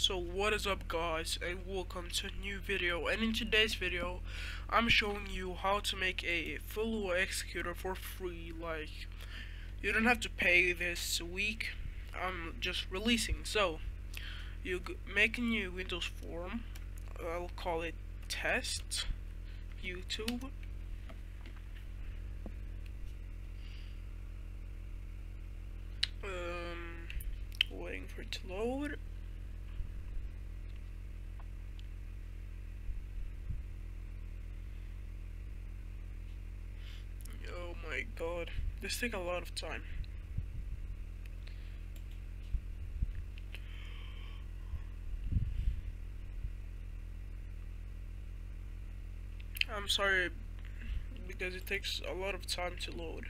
So what is up guys? And welcome to a new video. And in today's video I'm showing you how to make a full executor for free. Like you don't have to pay this week. I'm just releasing. So you make a new Windows form. I'll call it test YouTube. Um waiting for it to load my god. This take a lot of time. I'm sorry because it takes a lot of time to load.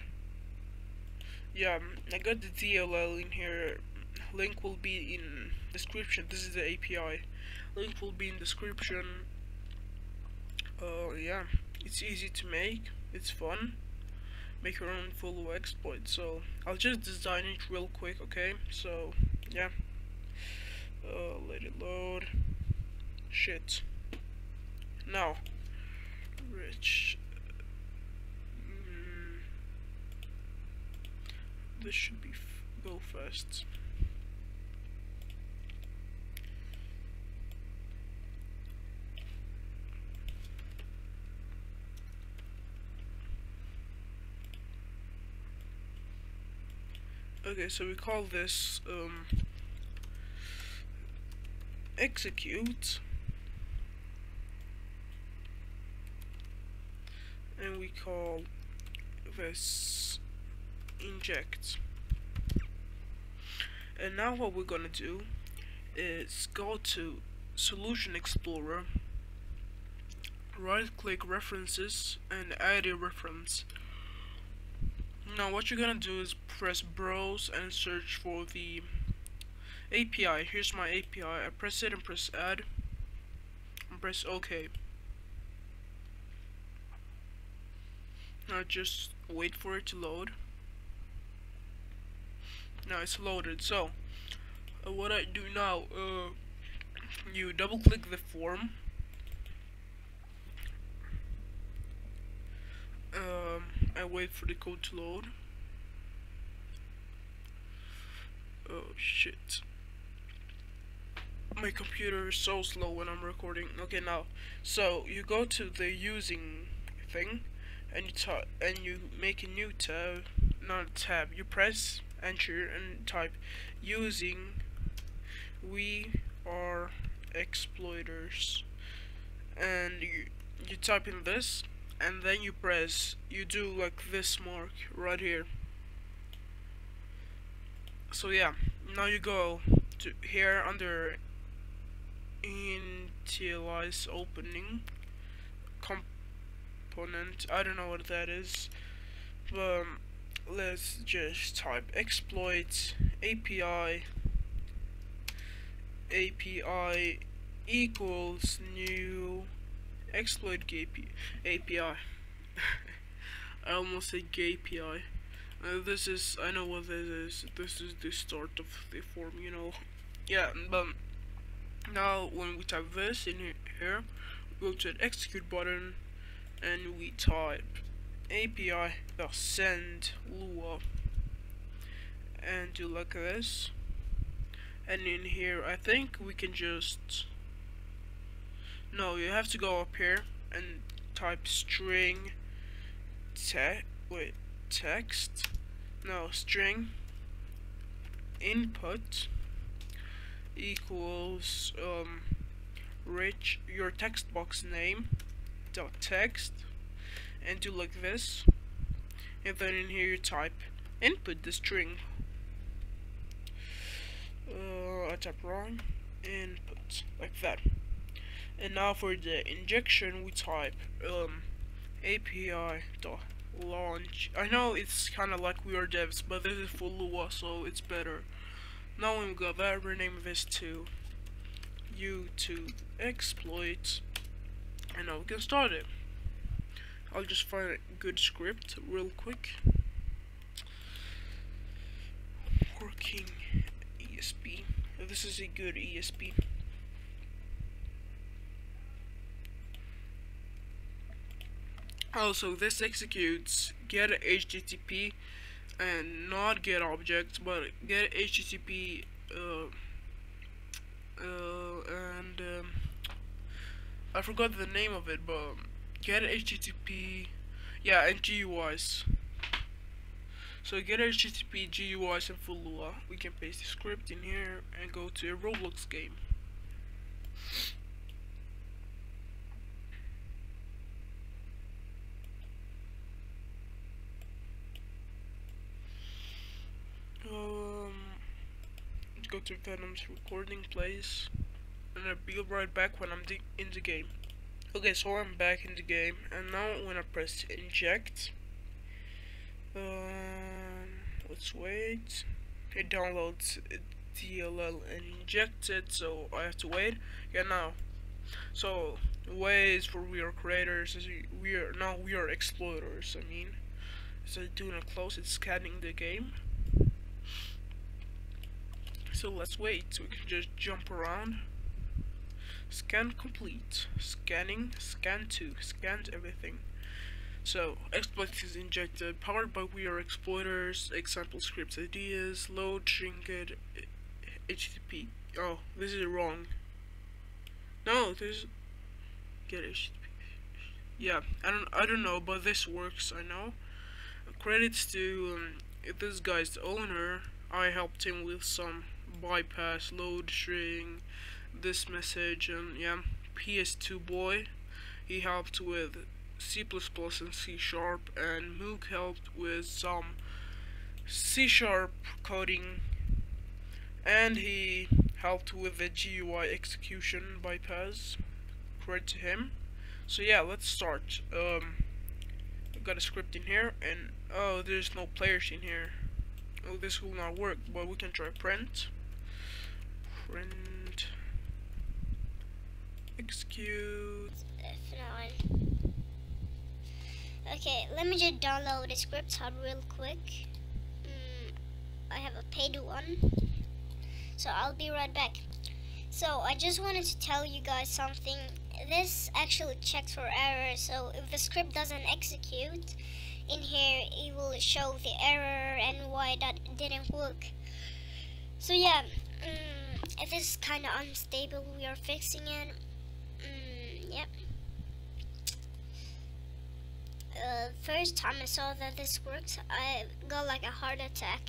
Yeah, I got the DLL in here. Link will be in description. This is the API. Link will be in description. Uh, yeah, it's easy to make. It's fun make your own full exploit. So I'll just design it real quick, okay? So yeah, uh, let it load. Shit. Now, rich. Mm, this should be go fast. Okay, so we call this um, execute. And we call this inject. And now what we're gonna do is go to solution explorer right click references and add a reference now what you're gonna do is press browse and search for the API. Here's my API. I press it and press add and press OK. Now just wait for it to load. Now it's loaded. So uh, what I do now, uh, you double click the form um, I wait for the code to load. Oh shit. My computer is so slow when I'm recording. Okay now so you go to the using thing and you type and you make a new tab not a tab. You press enter and type using we are exploiters. And you you type in this and then you press you do like this mark right here. So yeah now you go to here under initialize opening component. I don't know what that is but let's just type exploit API API equals new exploit API. I almost said API. Uh, this is, I know what this is. This is the start of the form, you know. Yeah, but now when we type this in here, we go to the execute button and we type API send Lua and do like this. And in here, I think we can just no, you have to go up here and type string te wait text. No string input equals um rich your text box name dot text and do like this. And then in here you type input the string. Uh, I type wrong input like that and now for the injection we type um, API dot launch. I know it's kinda like we are devs but this is for Lua so it's better. Now we've got that rename this to YouTube exploit and now we can start it. I'll just find a good script real quick. Working ESP this is a good ESP Also, this executes get HTTP and not get objects, but get HTTP uh, uh, and um, I forgot the name of it, but get HTTP, yeah, and GUIs. So get HTTP, GUIs, and full Lua. We can paste the script in here and go to a Roblox game. Um, go to Venom's recording place, and I'll be right back when I'm in the game. Okay, so I'm back in the game, and now when I press inject, um, let's wait. It downloads DLL and it, so I have to wait. Yeah, now. So, ways for we are creators, we are now we are exploiters. I mean, so doing a close, it's scanning the game. So let's wait, we can just jump around. Scan complete. Scanning, scan 2, scans everything. So, exploit is injected, powered by We Are Exploiters, example scripts ideas, load, trinket, HTTP. Oh, this is wrong. No, there's get HTTP. Yeah, I don't, I don't know, but this works. I know. Credits to um, this guy's owner. I helped him with some bypass, load string, this message, and yeah, PS2 boy. He helped with C++ and C Sharp, and Mook helped with some C Sharp coding, and he helped with the GUI execution bypass. Credit to him. So yeah, let's start. Um, I've got a script in here, and oh, there's no players in here. Oh, this will not work, but we can try print print execute okay let me just download the script hub real quick. Mm, I have a paid one so I'll be right back. So I just wanted to tell you guys something. This actually checks for errors so if the script doesn't execute in here it will show the error and why that didn't work. So yeah mm, if it's kind of unstable, we are fixing it. Mm, yep. Uh, first time I saw that this works, I got like a heart attack.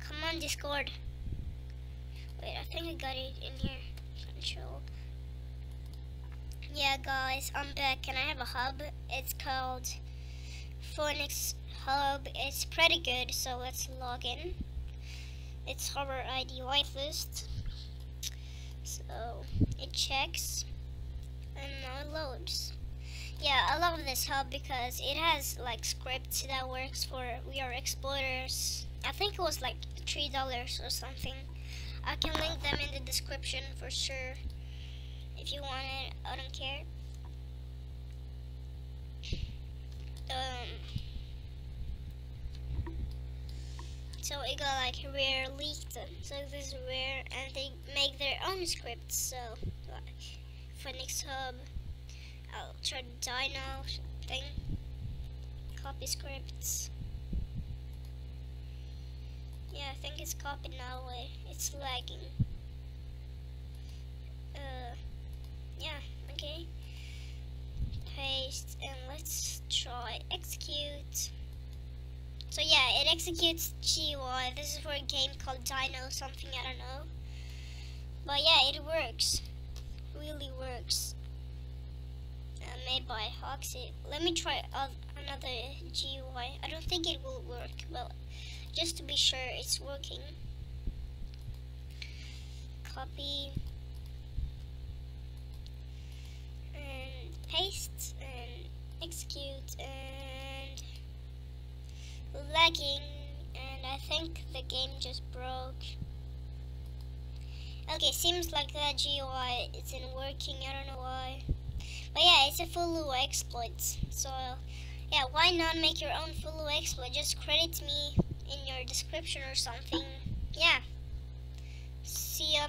Come on, Discord. Wait, I think I got it in here. Control. Yeah, guys, I'm back, and I have a hub. It's called Phoenix Hub. It's pretty good, so let's log in its hover ID whitelist. So it checks and now it loads. Yeah, I love this hub because it has like scripts that works for We Are Exploiters. I think it was like three dollars or something. I can link them in the description for sure. If you want it, I don't care. Um, so it got like rare leaked. So this is rare and they make their own scripts. So like Phoenix Hub I'll try Dino thing copy scripts. Yeah I think it's copied now way. It's lagging. Uh yeah okay. Paste and let's try execute so yeah, it executes GUI. This is for a game called Dino something, I don't know. But yeah, it works. Really works. Uh, made by Hoxie. Let me try another GUI. I don't think it will work, but just to be sure it's working. Copy. And paste and execute and lagging and I think the game just broke. Okay, seems like that GUI isn't working, I don't know why. But yeah, it's a full Lua exploit. So yeah, why not make your own full Lua exploit? Just credit me in your description or something. Yeah. See ya.